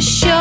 show.